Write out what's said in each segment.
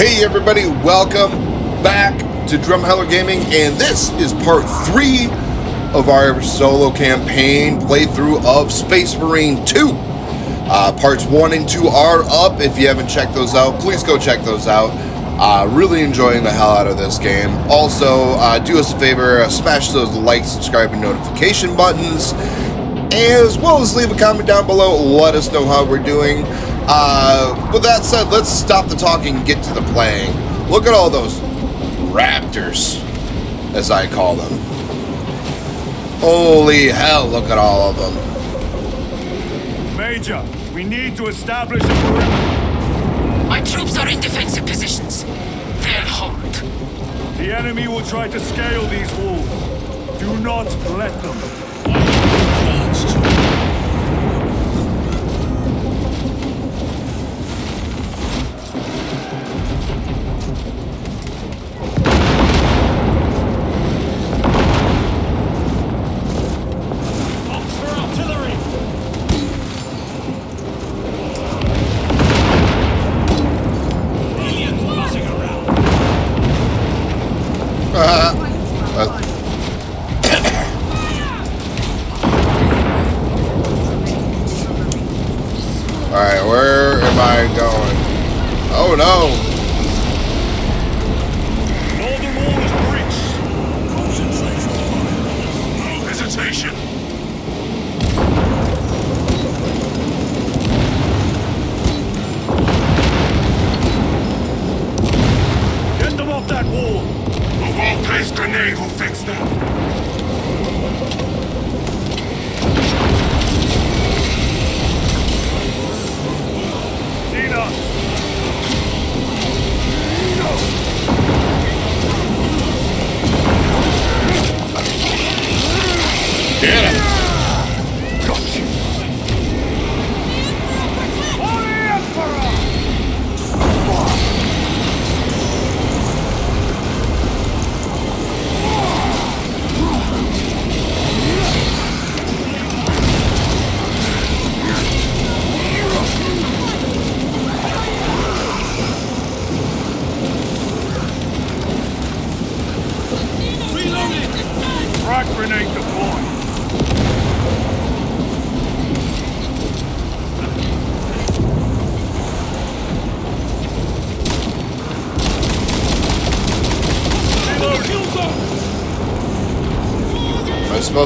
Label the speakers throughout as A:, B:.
A: Hey everybody, welcome back to Drumheller Gaming, and this is part three of our solo campaign playthrough of Space Marine 2. Uh, parts one and two are up. If you haven't checked those out, please go check those out. Uh, really enjoying the hell out of this game. Also, uh, do us a favor, uh, smash those like, subscribe, and notification buttons, as well as leave a comment down below. Let us know how we're doing. Uh, with that said, let's stop the talking and get to the playing. Look at all those raptors, as I call them. Holy hell, look at all of them.
B: Major, we need to establish a perimeter.
C: My troops are in defensive positions. They'll hold.
B: The enemy will try to scale these walls. Do not let them.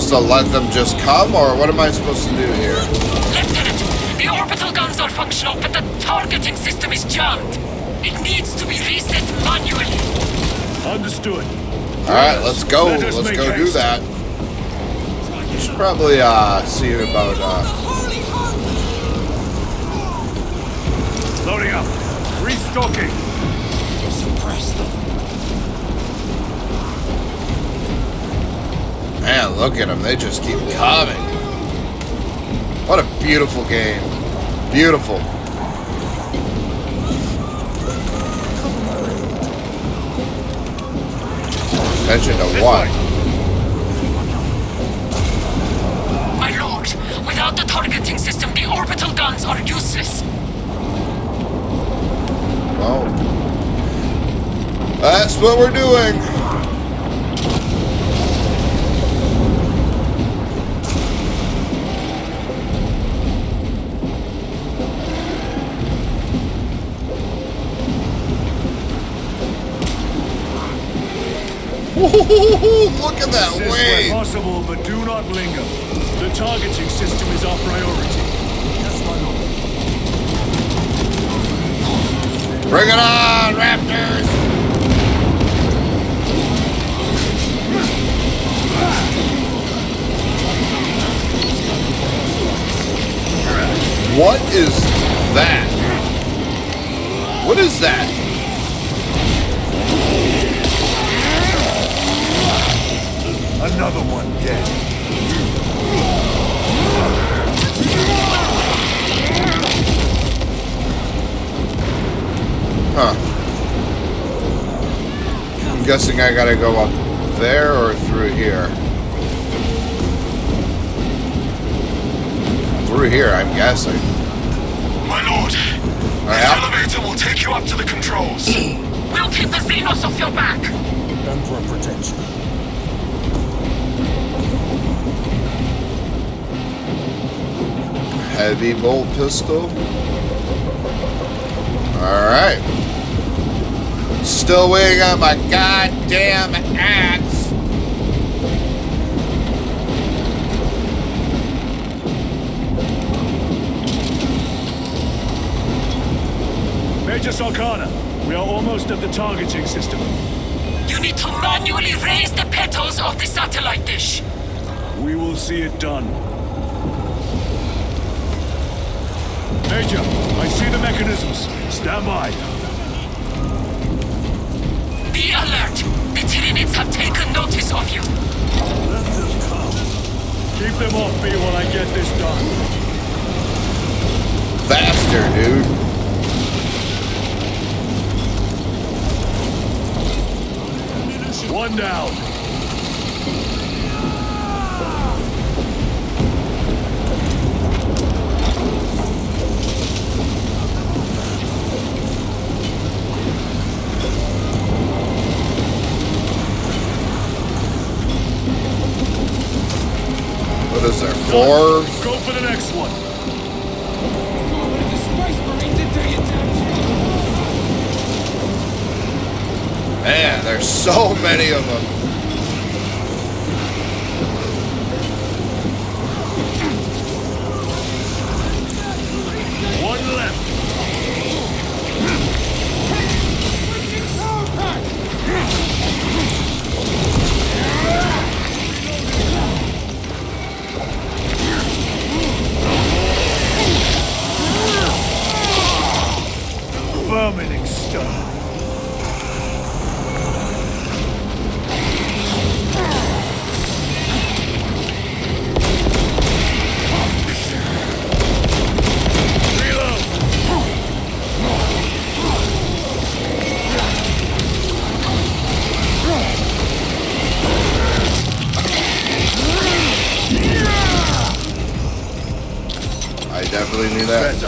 A: Supposed to let them just come, or what am I supposed to do here?
C: Lieutenant, the orbital guns are functional, but the targeting system is jammed. It needs to be reset manually.
B: Understood.
A: Alright, let's go.
B: Let us
A: Let's
B: make
A: go do that. You should probably uh, see about uh,
B: Loading up. Restocking.
A: Man, look at them. They just keep coming. What a beautiful game. Beautiful. Attention to what?
C: My lord, without the targeting system, the orbital guns are useless.
A: Well, that's what we're doing. Look at that
B: Assist where possible, but do not linger. The targeting system is our priority. Yes, my lord.
A: Bring it on, Raptors! What is that? What is that?
B: Another one dead.
A: Huh. I'm guessing I gotta go up there or through here. Through here, I'm guessing.
B: My lord,
A: Alright,
D: This
A: out.
D: elevator will take you up to the controls.
C: We'll keep the Xenos off your back.
B: Emperor protection.
A: Heavy bolt pistol. Alright. Still waiting on my goddamn axe.
B: Major Salkana, we are almost at the targeting system.
C: You need to manually raise the petals of the satellite dish.
B: We will see it done. Major, I see the mechanisms. Stand by.
C: Be alert. The Tyranids have taken notice of you.
B: Let them come. Keep them off me while I get this done.
A: Faster, dude.
B: One down.
A: Four?
B: Go for the next one.
A: Man, there's so many of them.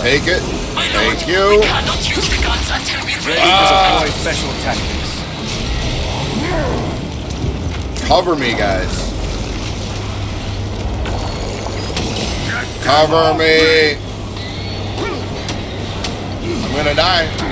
A: Take it.
C: My lord,
A: Thank you.
C: we cannot use the guns until we raise
A: Ah.
C: the
B: special tactics.
A: Cover me, guys. Cover me. I'm gonna die.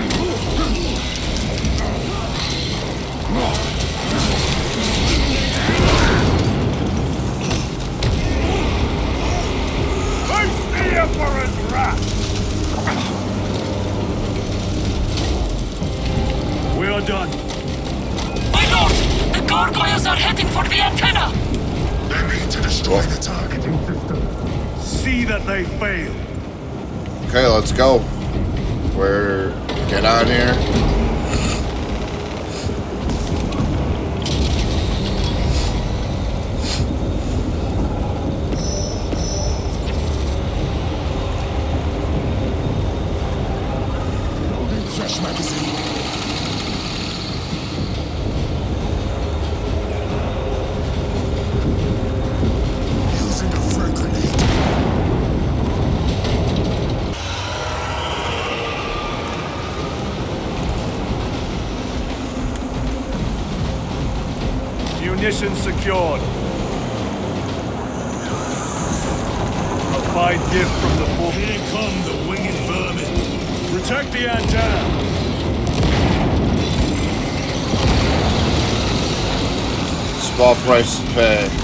B: We are done.
C: My lord, the gargoyles are heading for the antenna.
D: They need to destroy the targeting system.
B: See that they fail.
A: Okay, let's go. Where? Get on here.
B: Munitions secured. A fine gift from the full. Here come the winged vermin. Protect the antenna.
A: Small price to pay.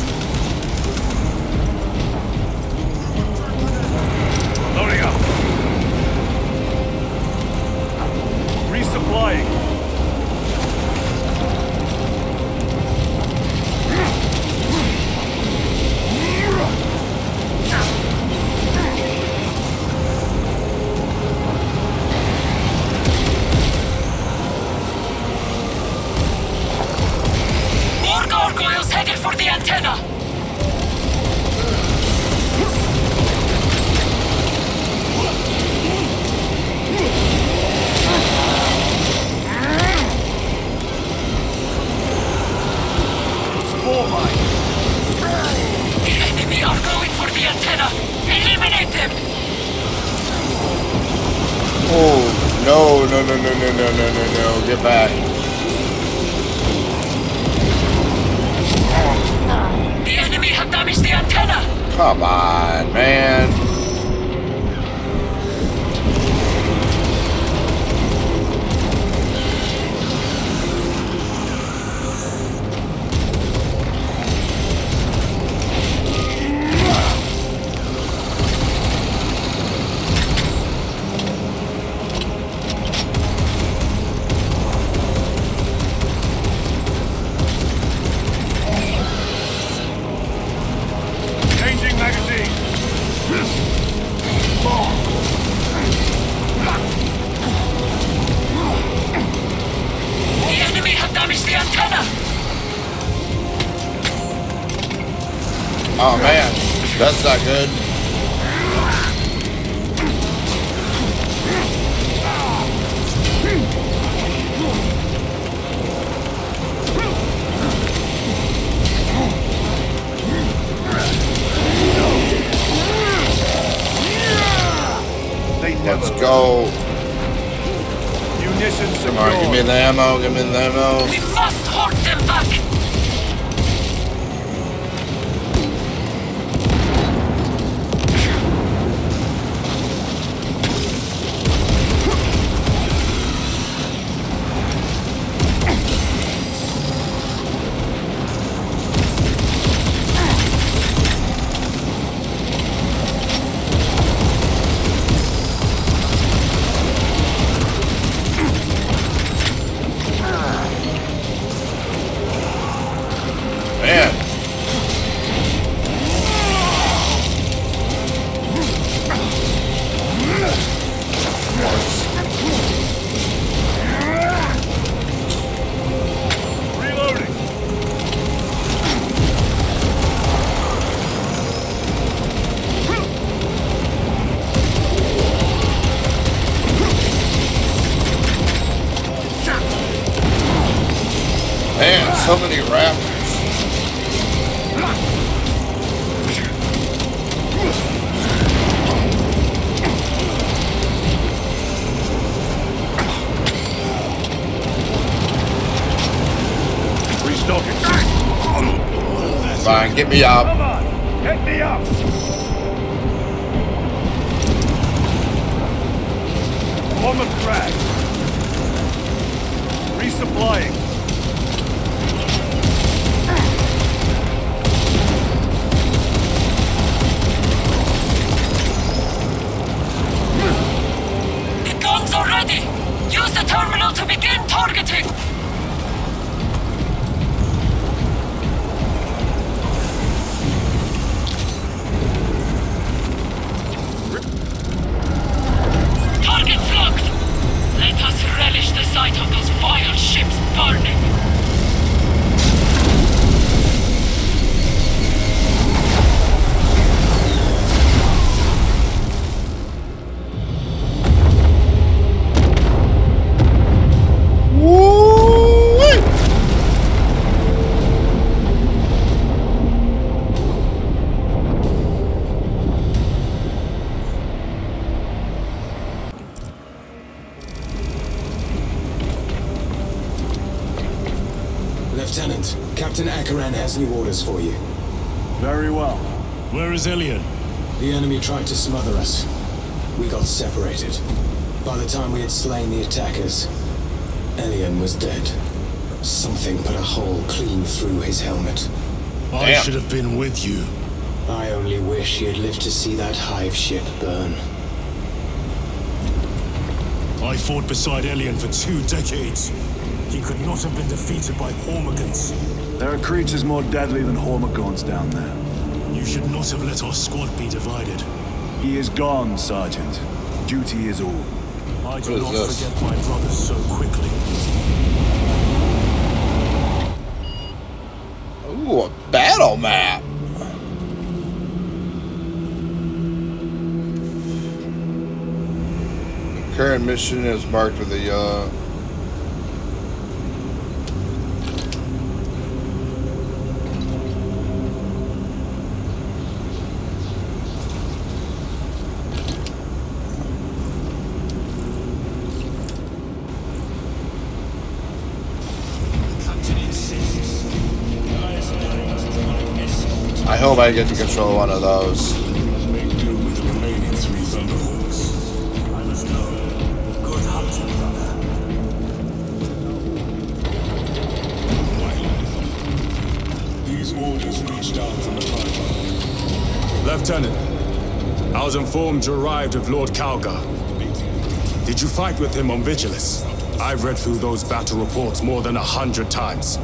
A: That's not good. Let's go.
E: Munitions
A: Come on, give me the ammo, give me the ammo. Get me up.
E: Come on. Get me up. On the track. Resupplying.
C: The guns are ready! Use the terminal to begin targeting!
F: Has new orders for you.
E: Very well. Where is Ilian?
F: The enemy tried to smother us. We got separated. By the time we had slain the attackers, Elian was dead. Something put a hole clean through his helmet.
E: I should have been with you.
F: I only wish he had lived to see that hive ship burn.
E: I fought beside Elian for two decades. He could not have been defeated by Hormagaunts.
B: There are creatures more deadly than Hormagaunts down there.
E: You should not have let our squad be divided.
B: He is gone, Sergeant. Duty is all.
E: I do not
A: this?
E: forget my brothers so quickly.
A: Ooh, a battle map. The current mission is marked with a uh,
G: I get to control one of those.
H: Lieutenant, I was informed you arrived with Lord Calgar. Did you fight with him on Vigilus? I've read through those battle reports more than a hundred times.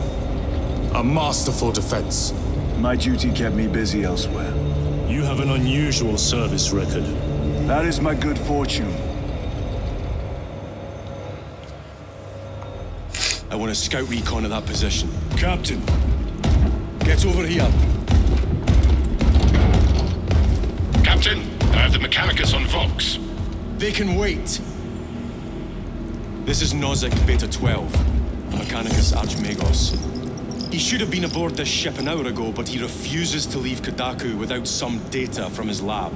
H: A masterful defense.
B: My duty kept me busy elsewhere.
H: You have an unusual service record.
B: That is my good fortune.
I: I want a scout recon of that position.
H: Captain, get over here.
J: Captain, I have the Mechanicus on Vox.
I: They can wait. This is Nozick Beta 12, Mechanicus Archmagos. He should have been aboard this ship an hour ago, but he refuses to leave Kadaku without some data from his lab.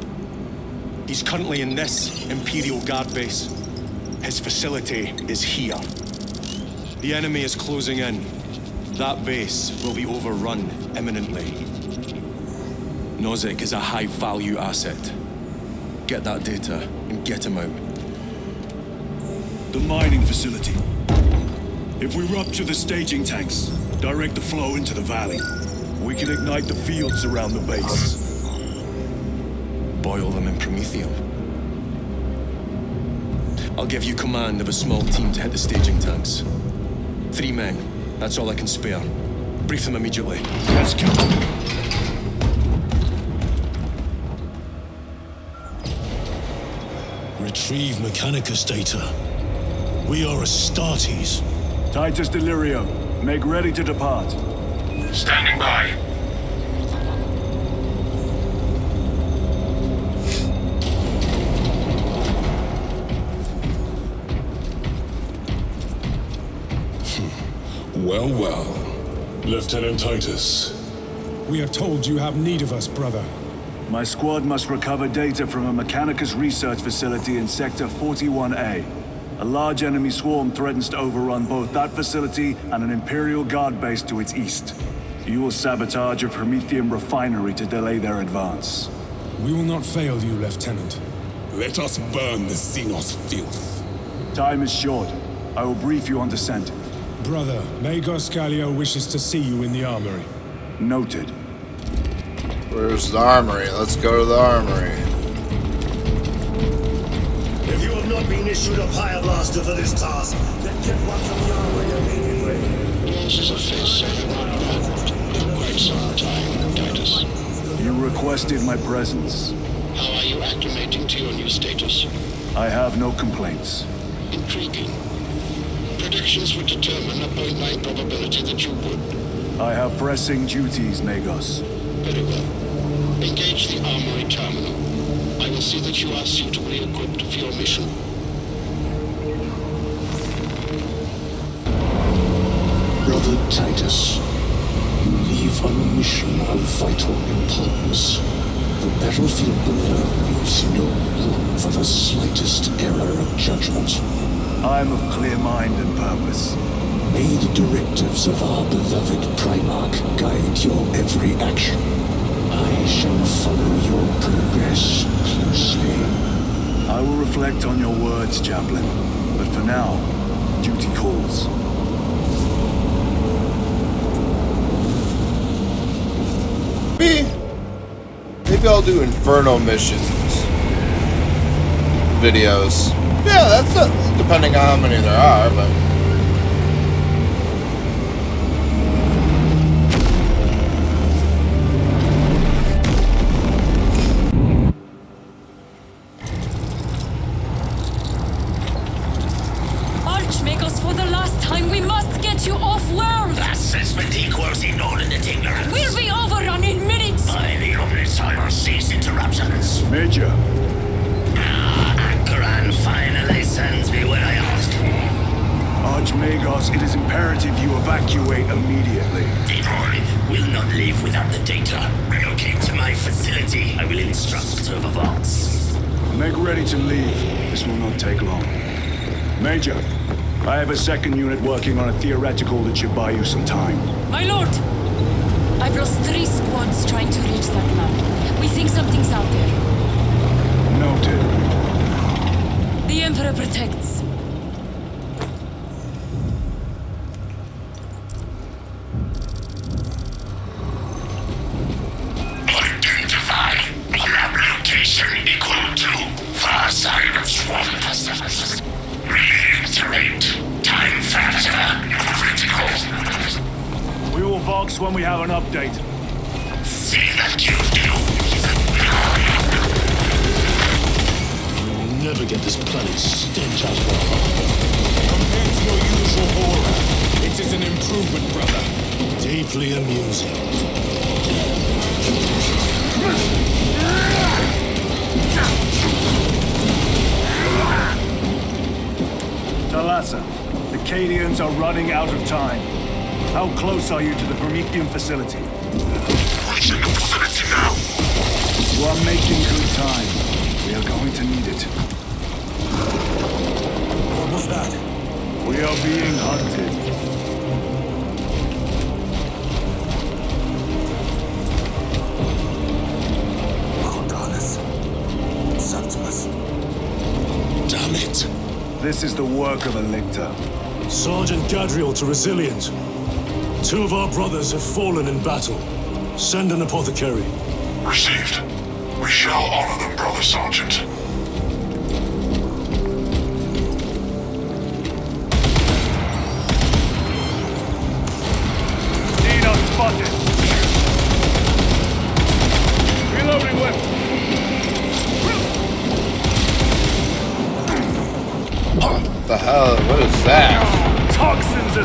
I: He's currently in this Imperial Guard base. His facility is here. The enemy is closing in. That base will be overrun imminently. Nozick is a high-value asset. Get that data and get him out.
H: The mining facility. If we rupture the staging tanks, direct the flow into the valley, we can ignite the fields around the base.
I: Boil them in promethium. I'll give you command of a small team to hit the staging tanks. Three men. That's all I can spare. Brief them immediately.
H: Yes, Captain.
K: Retrieve Mechanicus data. We are Astartes.
B: Titus Delirio, make ready to depart.
J: Standing by.
L: Well, well. Lieutenant Titus.
K: We are told you have need of us, brother.
B: My squad must recover data from a Mechanicus research facility in Sector 41A. A large enemy swarm threatens to overrun both that facility and an Imperial Guard base to its east. You will sabotage a Promethium refinery to delay their advance.
K: We will not fail you, Lieutenant.
L: Let us burn the Xenos filth.
B: Time is short. I will brief you on descent.
K: Brother, Magos Gallio wishes to see you in the armory.
B: Noted.
G: Where's the armory? Let's go to the armory.
M: Not been issued a Pyre Blaster for this task, then get one from the armory immediately.
J: This is a face involved in quite some time, Titus.
B: You requested my presence.
J: How are you acclimating to your new status?
B: I have no complaints.
J: Intriguing. Predictions would determine a 0.9 probability that you would.
B: I have pressing duties, Magos.
J: Very well. Engage the armory terminal. I will see that you are suitably equipped for your mission.
E: Brother Titus, you leave on a mission of vital importance. The battlefield below leaves no room for the slightest error of judgment.
B: I am of clear mind and purpose.
E: May the directives of our beloved Primarch guide your every action. I shall follow your progress closely.
B: I will reflect on your words, Chaplain. But for now, duty calls.
G: Maybe, maybe I'll do Inferno missions videos. Yeah, that's not, depending on how many there are, but.
B: On a theoretical that should buy you some time.
N: My lord!
E: This
O: is
B: the work of a lictor.
E: Sergeant Gadriel to Resilient. Two of our brothers have fallen in battle. Send an apothecary.
K: Received. We shall honor them, Brother Sergeant.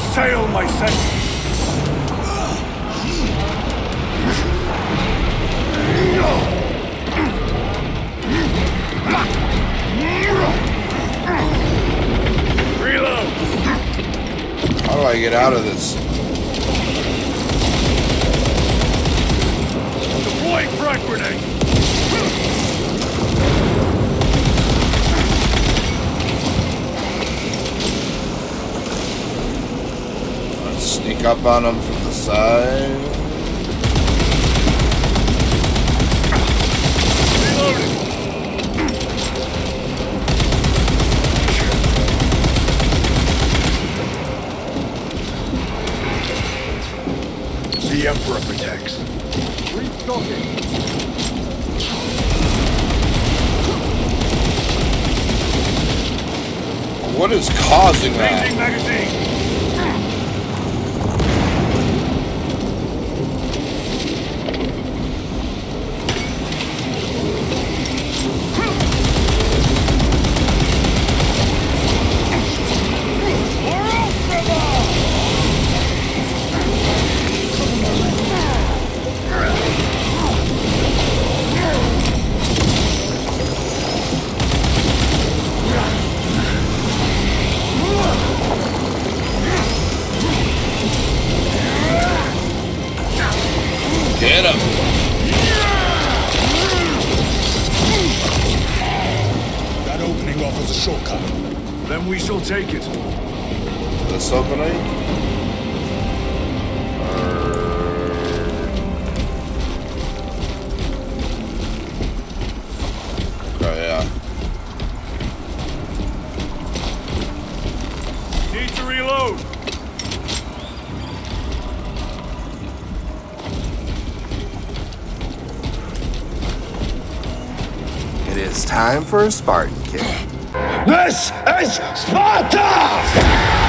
B: Assail my senses.
A: How do I get out of this? Them from the side.
B: The Emperor protects. Restocking.
A: What is causing that? Get him!
O: That opening offers a shortcut.
B: Then we shall take it.
A: This opening? Time for a Spartan kick.
P: This is Sparta!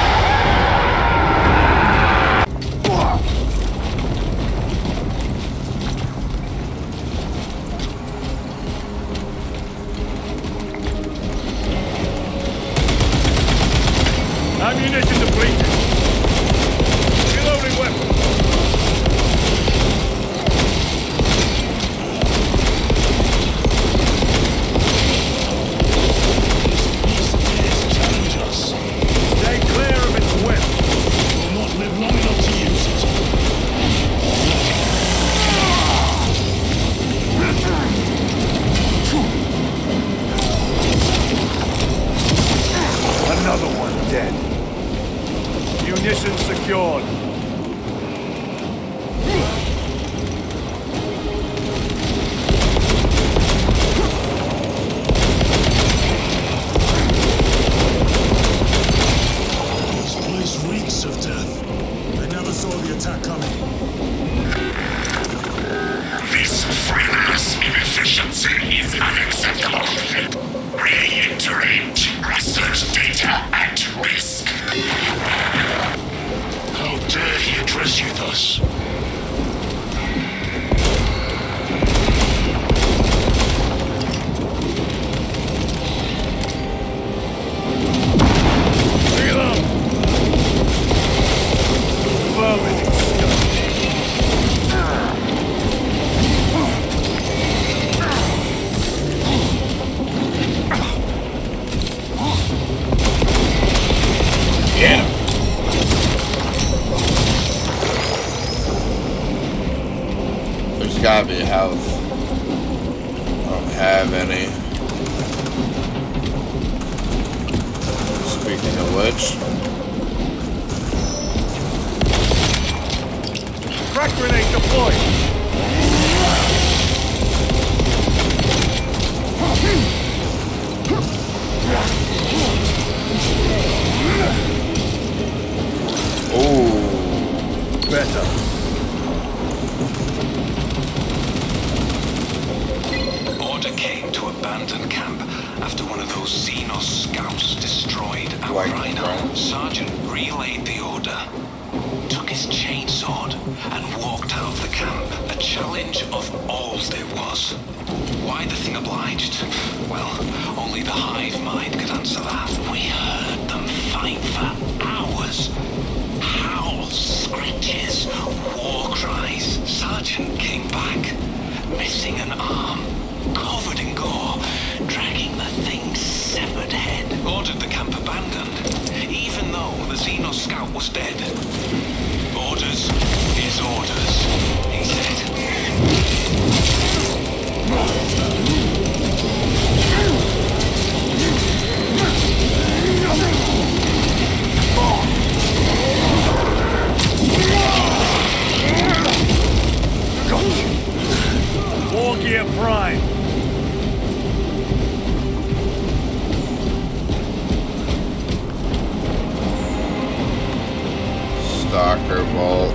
A: soccer ball.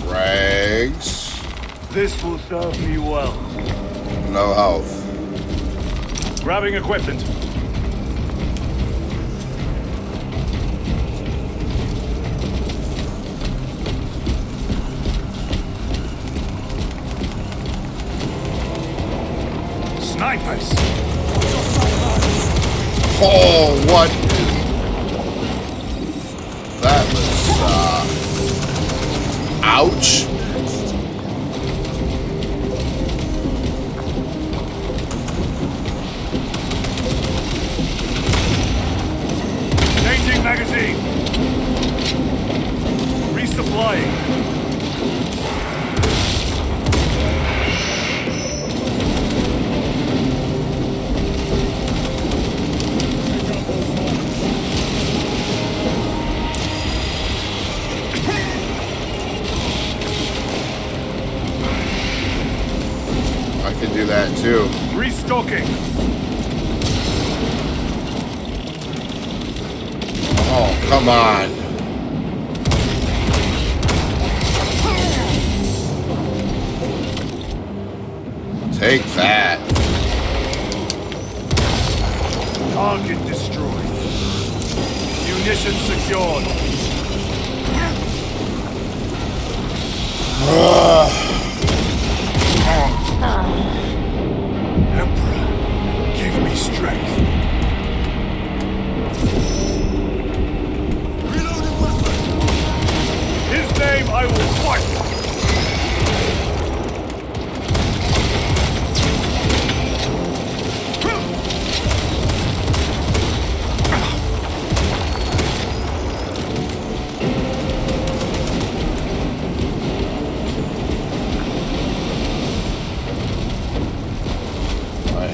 A: Frags.
B: This will serve me well.
A: No health.
B: Grabbing equipment. Snipers!
A: Oh, what? That was, uh... Ouch.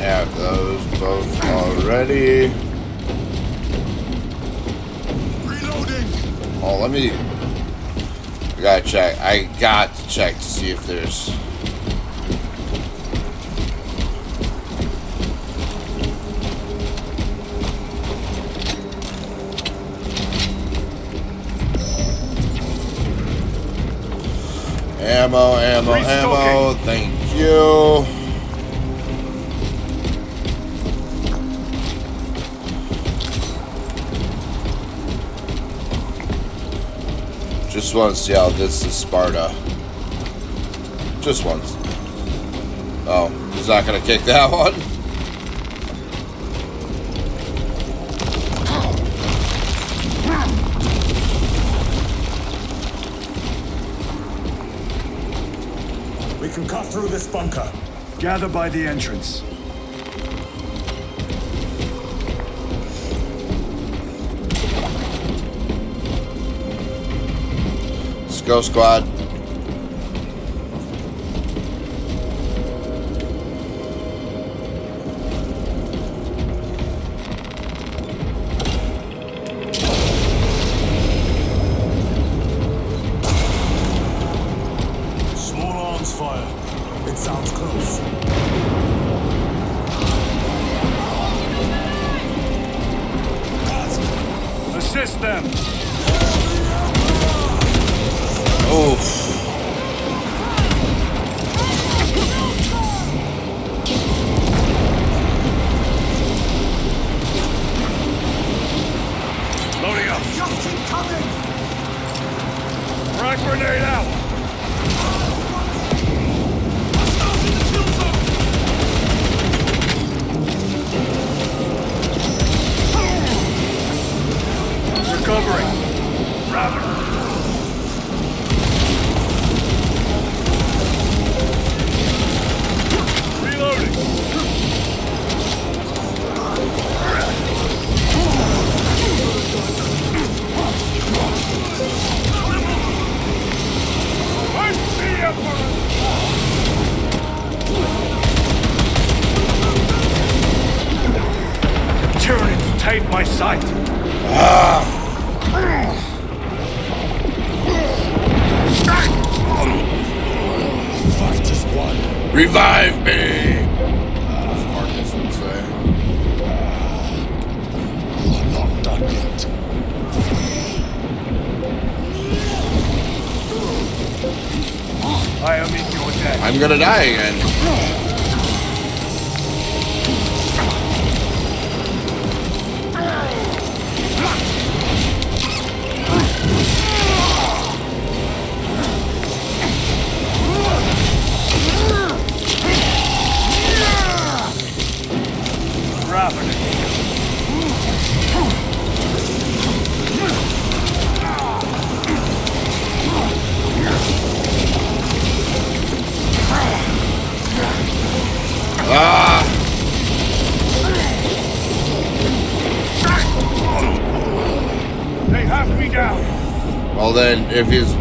A: have those both already.
E: Reloading.
A: Oh, let me. I gotta check. I got to check to see if there's. Ammo, ammo, ammo. Thank you. just want to see how this is Sparta. Just once. Oh, he's not going to kick that one?
E: We can cut through this bunker.
B: Gather by the entrance.
A: Ghost Squad. if it's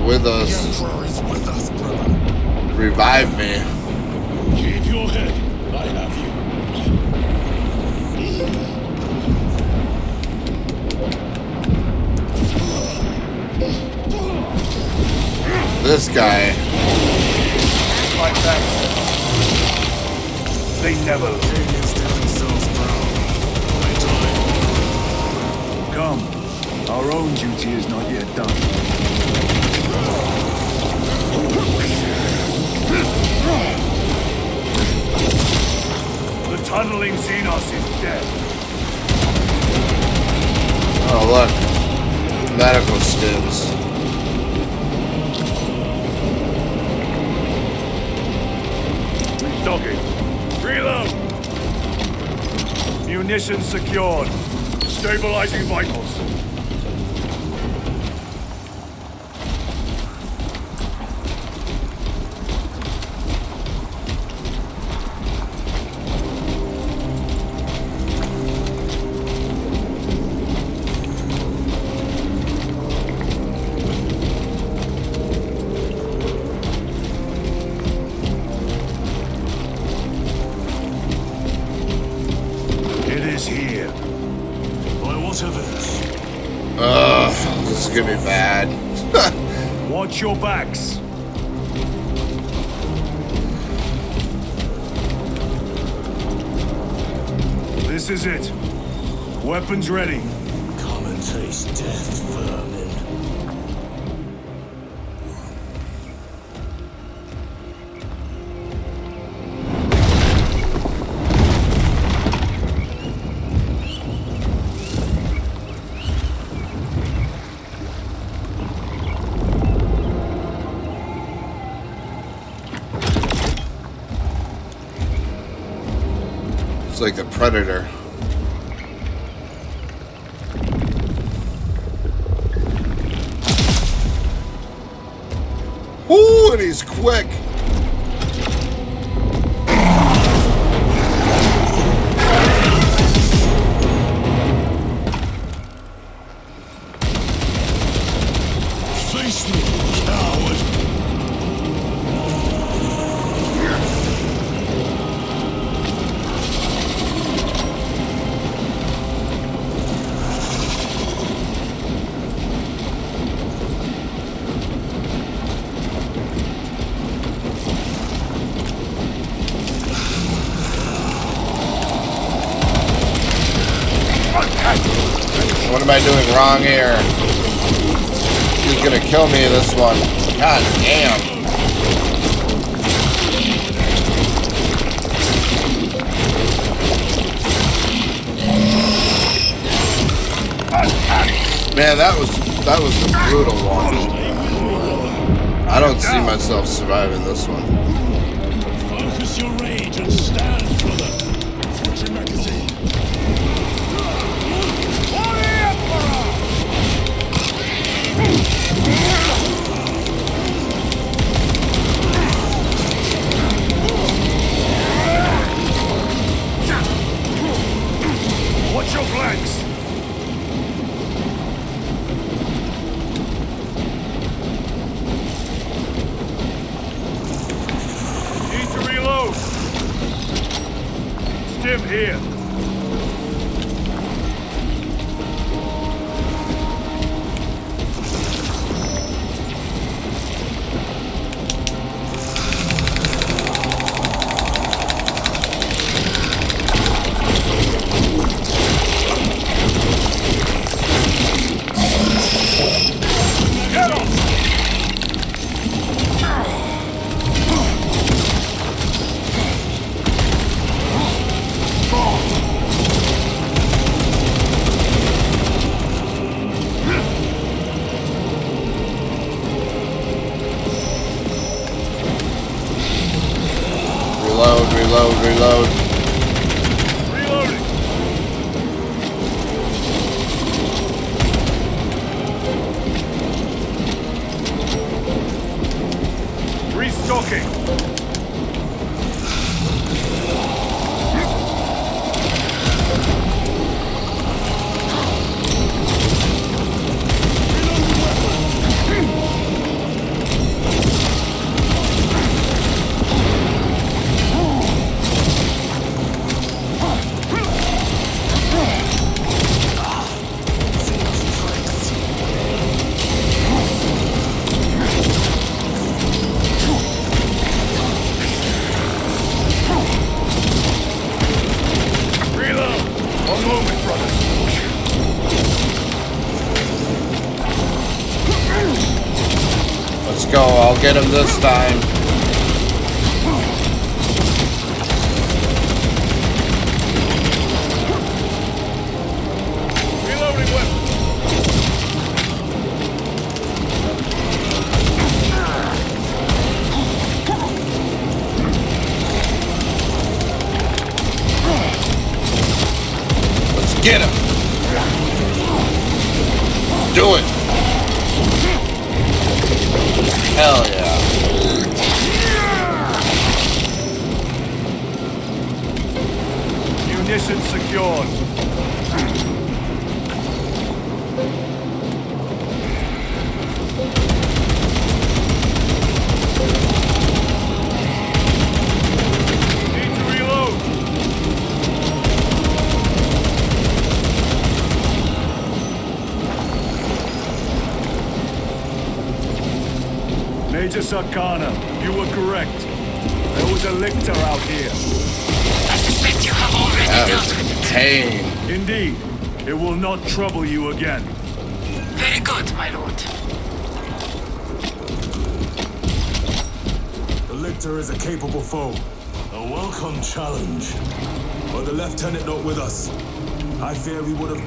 A: Medical stims.
B: Docking. Reload! Munitions secured. Stabilizing vitals.
A: Predator. What am I doing wrong here? He's gonna kill me this one. God damn. Man, that was that was a brutal one. I don't see myself surviving this one. this time.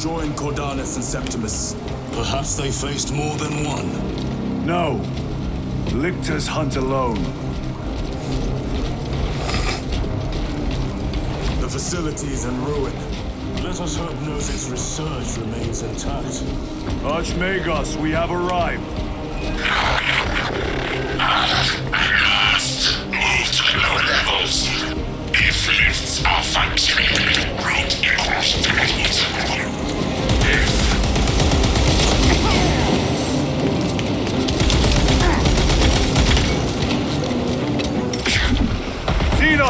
O: join Cordalis and Septimus.
E: Perhaps they faced more than one. No. Lictors hunt alone.
O: The
E: facility is in ruin. Let us hope Gnosis' research remains intact.
B: Archmagos, we have arrived.
D: At last, move to lower levels. If lifts are functioning, route
B: equals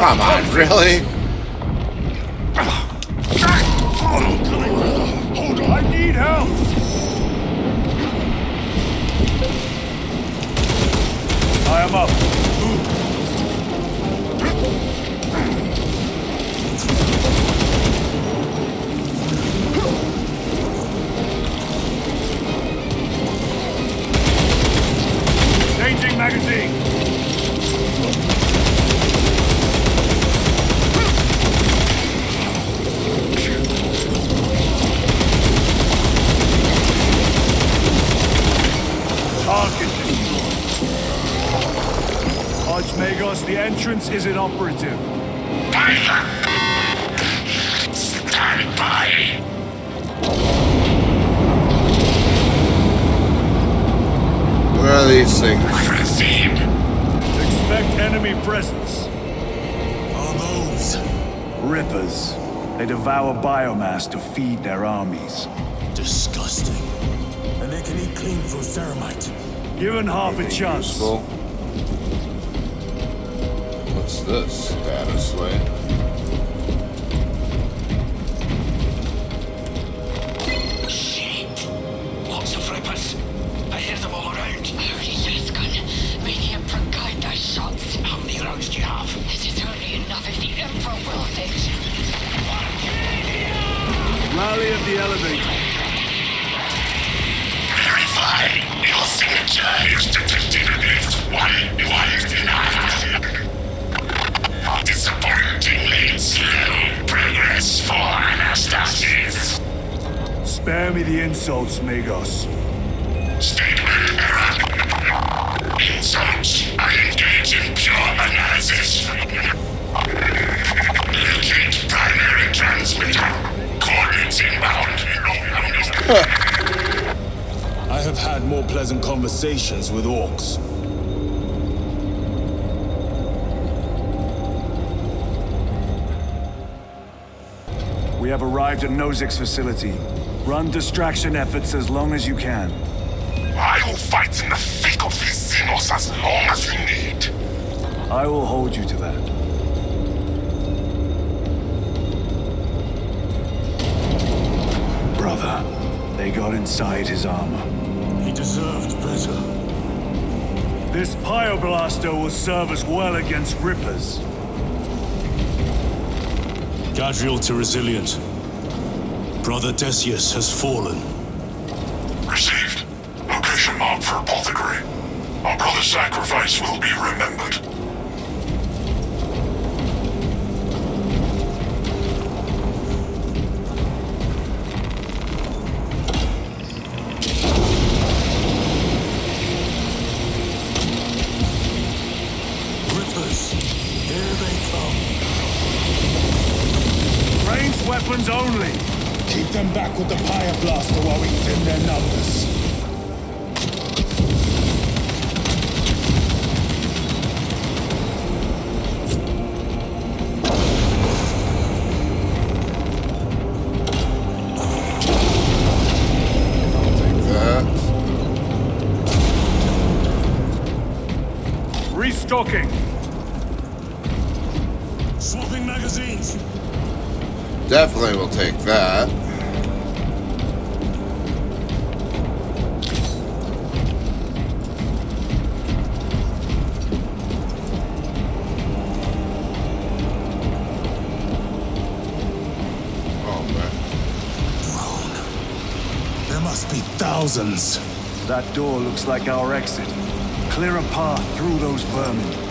A: Come on, really?
B: Hold on. I need help. I am up. Changing magazine. Target the entrance is inoperative.
D: Stand by!
A: Where are these things?
D: Proceed!
B: Expect enemy presence.
E: Are those
B: Rippers. They devour biomass to feed their armies.
E: disgusting? And they can eat clean through ceramite.
B: Given half a chance.
A: useful? What's this? Data slate.
B: Rally at the elevator.
D: Verify! Your signature is detected in lift 119. Disappointingly slow progress for Anastasis.
B: Spare me the insults, Magos.
D: I
O: have had more pleasant conversations with Orks.
B: We have arrived at Nozik's facility. Run distraction efforts as long as you can.
D: I will fight in the thick of these Xenos as long as you need.
B: I will hold you to that. Brother, they got inside his armor.
E: He deserved better.
B: This Pyreblaster will serve us well against Rippers.
E: Gadriel to Resilient. Brother Decius has fallen. Thousands.
B: That door looks like our exit. Clear a path through those vermin.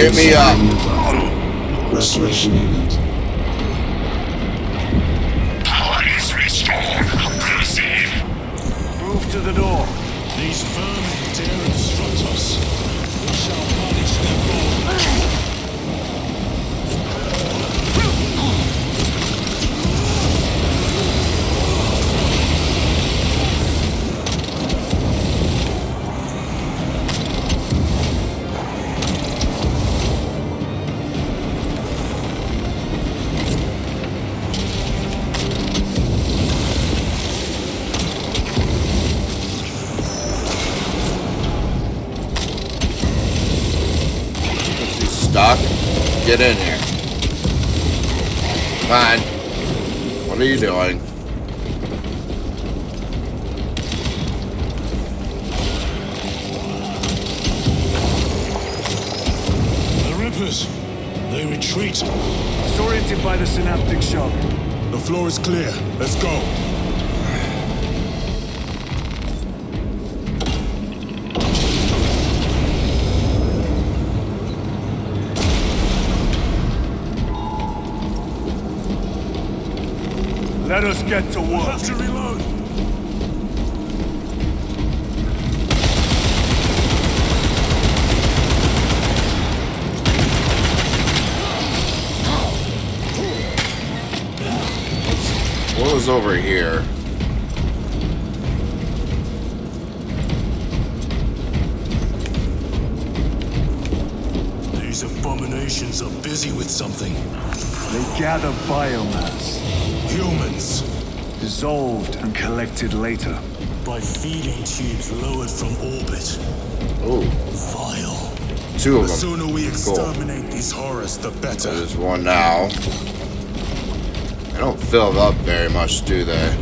B: Get
Q: me
A: up.
P: Restoration unit.
D: Power is restored. Proceed.
B: Move to the door.
A: Get in here. Come on. What are you doing?
E: The Rippers. They retreat.
B: Disoriented by the synaptic shock.
O: The floor is clear. Let's go.
B: Get to work.
E: Have to reload.
A: What was over here?
E: These abominations are busy with something.
B: They gather biomass,
E: Humans.
B: Dissolved and collected later.
E: By feeding tubes lowered from orbit.
A: Oh,
E: Vile.
A: two of
O: The
A: them.
O: sooner we
A: Cool.
O: exterminate these horrors, the better.
A: There's one now. They don't fill up very much, do they?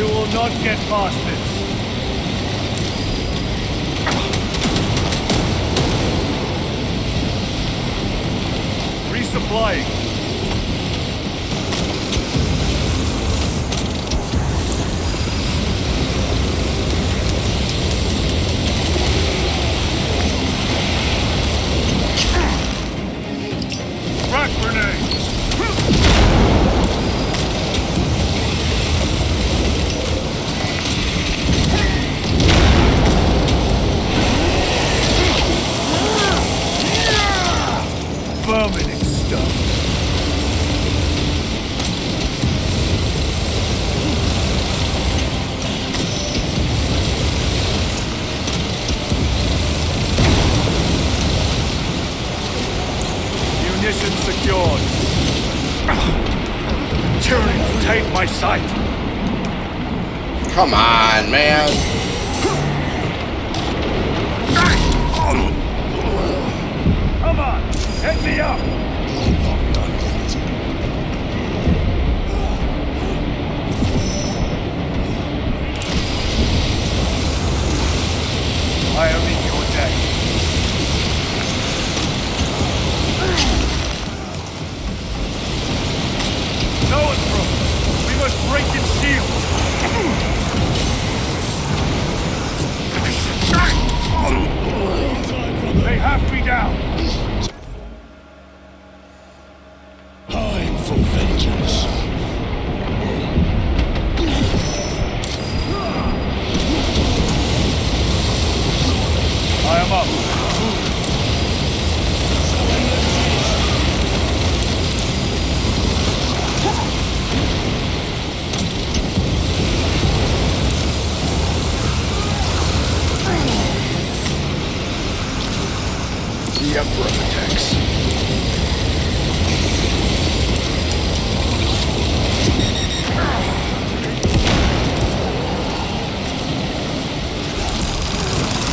B: They will not get past this. Resupplying.
P: The Emperor attacks.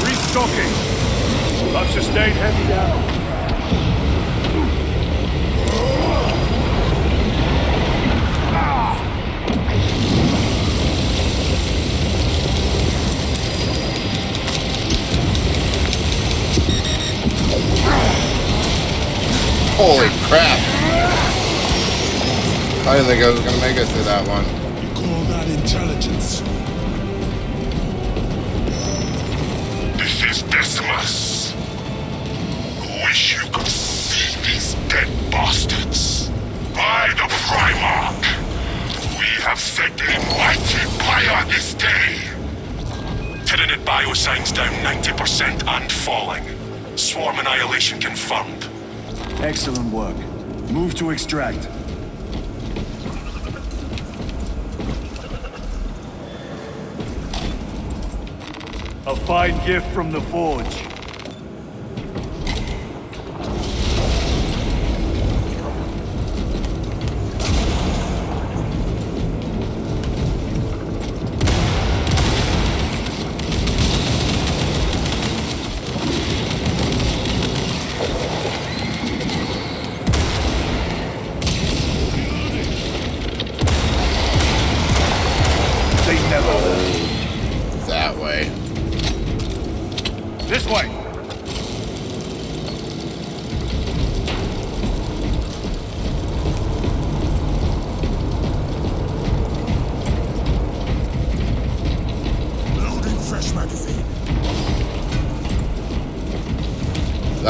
B: Restocking. I've sustained heavy damage.
A: Holy crap. I didn't think I was gonna make it through that one.
D: You call that intelligence? This is Decimus. Wish you could see these dead bastards. By the Primarch, we have set a mighty pyre this day.
I: Tyranid biosigns down 90% and falling. Swarm annihilation confirmed.
B: Excellent work. Move to extract. A fine gift from the Forge.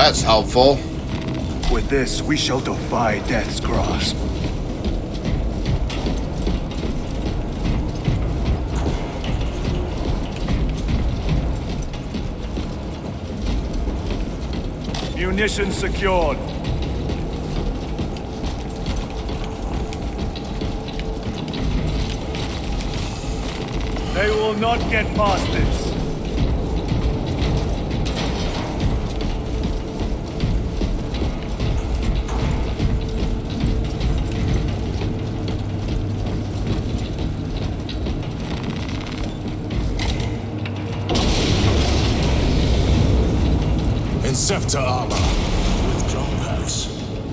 A: That's helpful.
B: With this, we shall defy death's grasp. Munitions secured. They will not get past this.
O: In Scepter armor, with jump packs.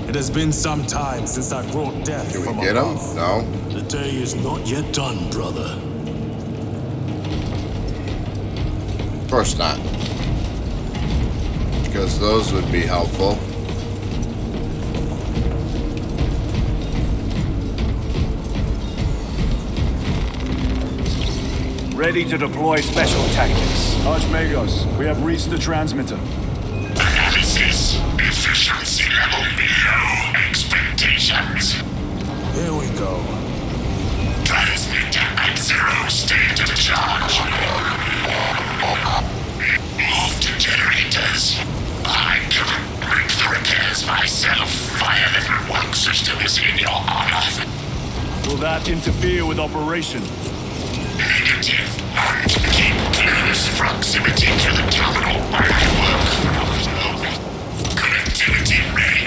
O: It has been some time since I brought death
A: Can
O: from
A: we get him? No.
E: The day is not yet done, brother.
A: Of course not. Because those would be helpful.
B: Ready to deploy special tactics. Archmagos, we have reached the transmitter.
D: Efficiency level below expectations.
O: Here we go.
D: Transmitter at zero state of charge. Move to generators. I can make the repairs myself via the work systems in your honor.
B: Will that interfere with operation?
D: Negative. And keep close proximity to the terminal while I work.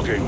B: Restocking.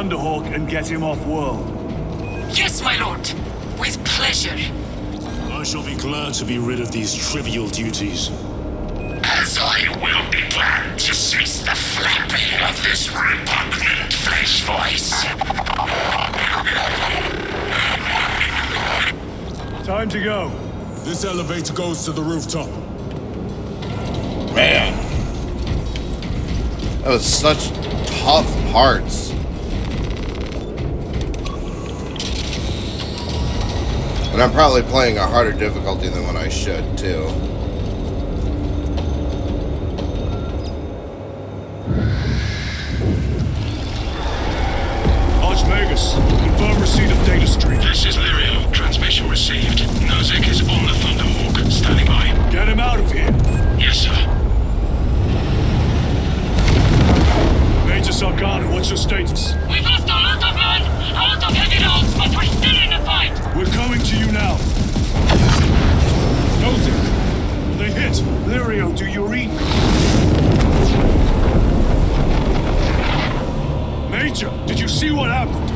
B: Thunderhawk and get him off world.
C: Yes, my lord. With pleasure.
E: I shall be glad to be rid of these trivial duties.
D: As I will be glad to cease the flapping of this repugnant flesh voice.
B: Time to go.
O: This elevator goes to the rooftop.
A: Man. That was such tough parts. And I'm probably playing a harder difficulty than what I should, too.
B: Archmagos, confirm receipt of data stream.
J: This is Lirio. Transmission received. Nozick is on the Thunderhawk. Standing by.
B: Get him out of here.
J: Yes, sir.
B: Major Sarkana, what's your status?
C: We've lost a lot of men, a lot of heavy rounds, but we're still in the fight.
B: We're coming to you now. Nozick, they hit. Lirio, do you read me? Major, did you see what happened?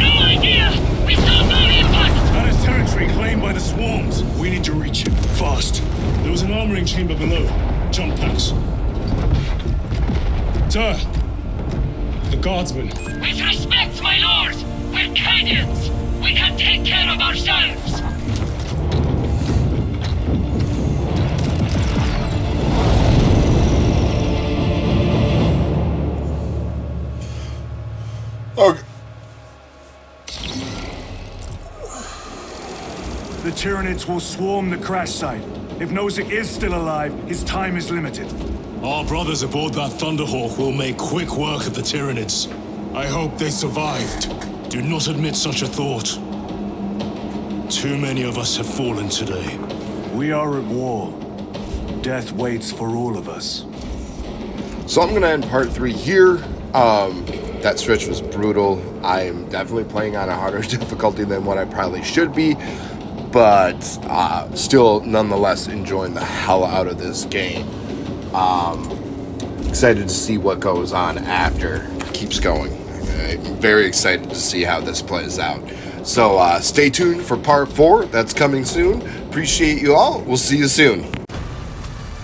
C: No idea. We saw no impact.
B: That is territory claimed by the swarms. We need to reach it. Fast.
E: There was an armoring chamber below. Jump packs. Sir! The guardsmen.
C: With respect, my lord, we're Cadians. We can take care of ourselves.
A: Okay.
B: The Tyranids will swarm the crash site. If Nozick is still alive, his time is limited.
E: Our brothers aboard that Thunderhawk will make quick work of the Tyranids.
O: I hope they survived.
E: Do not admit such a thought. Too many of us have fallen today.
B: We are at war. Death waits for all of us.
A: So I'm gonna end part three here. Um, that stretch was brutal. I am definitely playing on a harder difficulty than what I probably should be, but uh, still, nonetheless, enjoying the hell out of this game. Um, excited to see what goes on after it keeps going. I'm very excited to see how this plays out. So uh, stay tuned for part four. That's coming soon. Appreciate you all. We'll see you soon.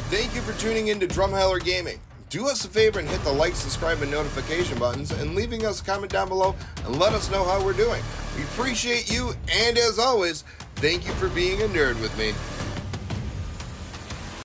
A: Thank you for tuning in to Drumheller Gaming. Do us a favor and hit the like, subscribe, and notification buttons, and leaving us a comment down below and let us know how we're doing. We appreciate you, and as always, thank you for being a nerd with me.